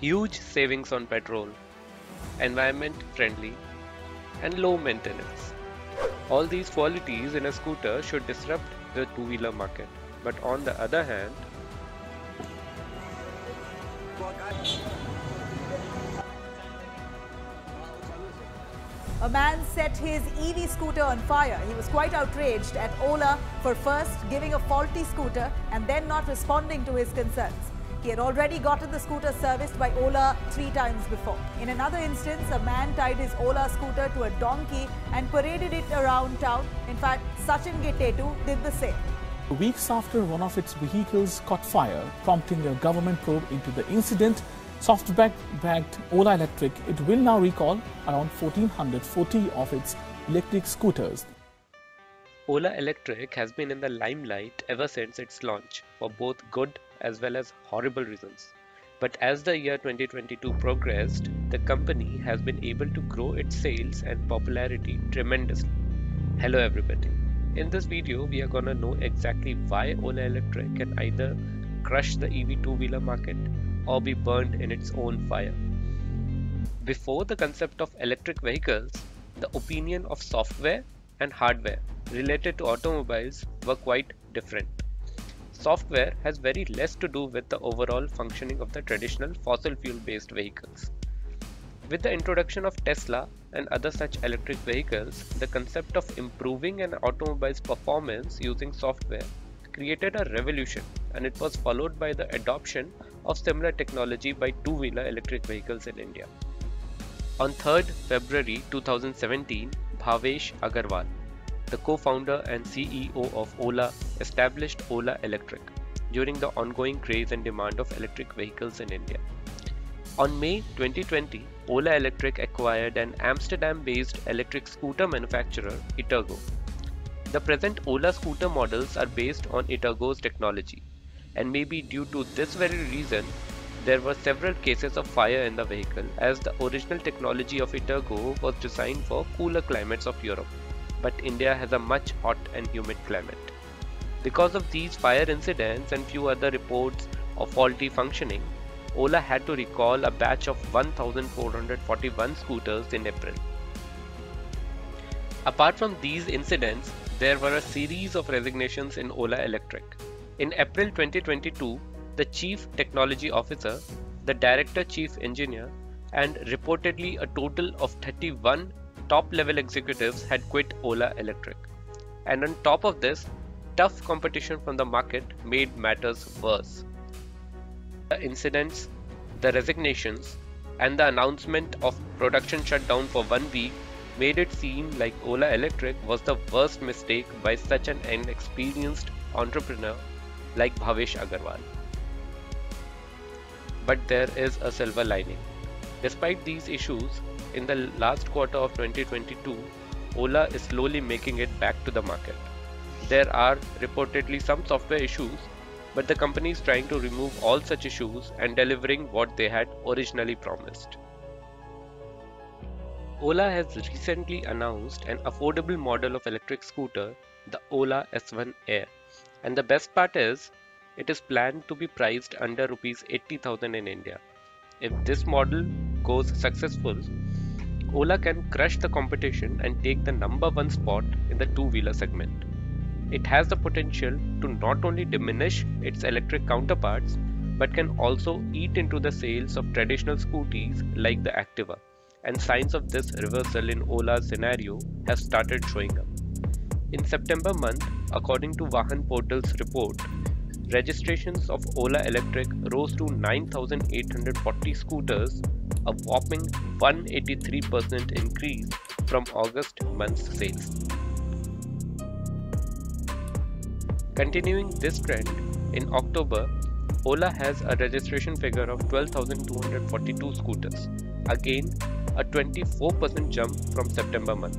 huge savings on petrol, environment friendly, and low maintenance. All these qualities in a scooter should disrupt the two wheeler market. But on the other hand, A man set his EV scooter on fire. He was quite outraged at Ola for first giving a faulty scooter and then not responding to his concerns. He had already gotten the scooter serviced by Ola three times before. In another instance, a man tied his Ola scooter to a donkey and paraded it around town. In fact, Sachin Gittetu did the same. Weeks after one of its vehicles caught fire, prompting a government probe into the incident, SoftBank backed Ola Electric, it will now recall around 1440 of its electric scooters. Ola Electric has been in the limelight ever since its launch for both good as well as horrible results. But as the year 2022 progressed, the company has been able to grow its sales and popularity tremendously. Hello everybody. In this video, we are gonna know exactly why Ola Electric can either crush the EV two-wheeler market or be burned in its own fire. Before the concept of electric vehicles, the opinion of software and hardware related to automobiles were quite different. Software has very less to do with the overall functioning of the traditional fossil fuel based vehicles. With the introduction of Tesla and other such electric vehicles, the concept of improving an automobile's performance using software created a revolution and it was followed by the adoption of similar technology by two-wheeler electric vehicles in India. On 3rd February 2017, Bhavesh Aggarwal, the co-founder and CEO of Ola, established Ola Electric during the ongoing craze and demand of electric vehicles in India. On May 2020, Ola Electric acquired an Amsterdam-based electric scooter manufacturer, Etergo. The present Ola scooter models are based on Etergo's technology, and maybe due to this very reason, there were several cases of fire in the vehicle as the original technology of Etergo was designed for cooler climates of Europe, but India has a much hot and humid climate. Because of these fire incidents and few other reports of faulty functioning, Ola had to recall a batch of 1441 scooters in April. Apart from these incidents, there were a series of resignations in Ola Electric. In April 2022, the Chief Technology Officer, the Director Chief Engineer, and reportedly a total of 31 top level executives had quit Ola Electric. And on top of this, tough competition from the market made matters worse. The incidents, the resignations, and the announcement of production shutdown for one week made it seem like Ola Electric was the worst mistake by such an inexperienced entrepreneur like Bhavesh Aggarwal. But there is a silver lining. Despite these issues, in the last quarter of 2022, Ola is slowly making it back to the market. There are reportedly some software issues, but the company is trying to remove all such issues and delivering what they had originally promised. Ola has recently announced an affordable model of electric scooter, the Ola S1 Air. And the best part is, it is planned to be priced under rupees 80,000 in India. If this model goes successful, Ola can crush the competition and take the number one spot in the two-wheeler segment. It has the potential to not only diminish its electric counterparts, but can also eat into the sales of traditional scooties like the Activa and signs of this reversal in Ola's scenario have started showing up. In September month, according to Vahan Portal's report, registrations of Ola Electric rose to 9,840 scooters, a whopping 183% increase from August month's sales. Continuing this trend, in October, Ola has a registration figure of 12,242 scooters, again a 24% jump from September month.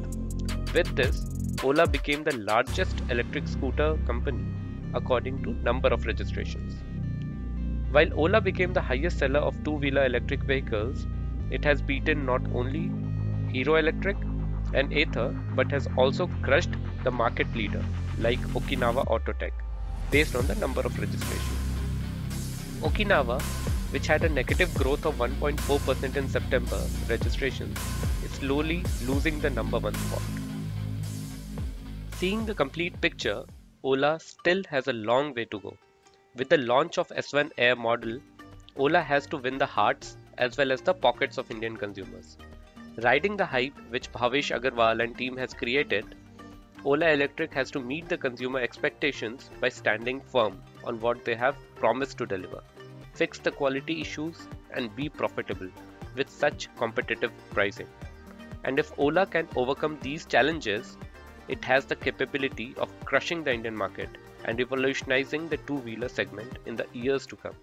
With this, Ola became the largest electric scooter company according to number of registrations. While Ola became the highest seller of two-wheeler electric vehicles, it has beaten not only Hero Electric and Ather but has also crushed the market leader like Okinawa Autotech based on the number of registrations. Okinawa which had a negative growth of 1.4% in September registrations, is slowly losing the number one spot. Seeing the complete picture, Ola still has a long way to go. With the launch of S1 Air model, Ola has to win the hearts as well as the pockets of Indian consumers. Riding the hype which Bhavesh Aggarwal and team has created, Ola Electric has to meet the consumer expectations by standing firm on what they have promised to deliver, fix the quality issues, and be profitable with such competitive pricing. And if Ola can overcome these challenges, it has the capability of crushing the Indian market and revolutionizing the two wheeler segment in the years to come.